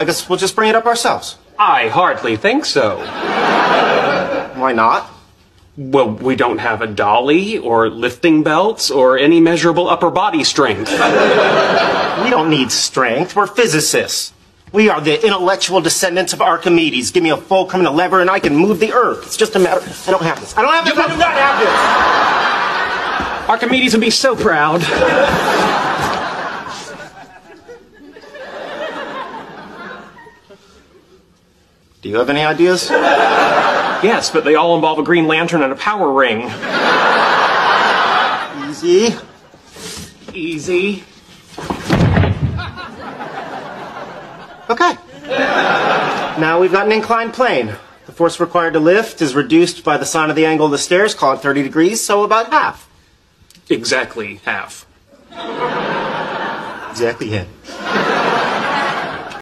I guess we'll just bring it up ourselves. I hardly think so. Why not? Well, we don't have a dolly or lifting belts or any measurable upper body strength. We don't need strength. We're physicists. We are the intellectual descendants of Archimedes. Give me a fulcrum and a lever, and I can move the earth. It's just a matter. I don't have this. I don't have this. I do not have this. Archimedes would be so proud. Do you have any ideas? Yes, but they all involve a green lantern and a power ring. Easy. Easy. Okay. Now we've got an inclined plane. The force required to lift is reduced by the sine of the angle of the stairs, call it 30 degrees, so about half. Exactly half. Exactly half.